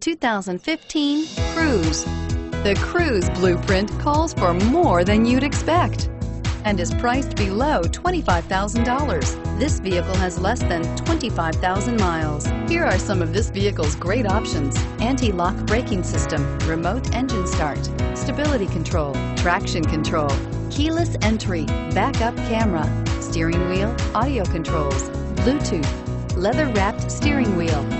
2015 Cruze. The Cruze blueprint calls for more than you'd expect and is priced below $25,000. This vehicle has less than 25,000 miles. Here are some of this vehicle's great options. Anti-lock braking system, remote engine start, stability control, traction control, keyless entry, backup camera, steering wheel, audio controls, Bluetooth, leather-wrapped steering wheel,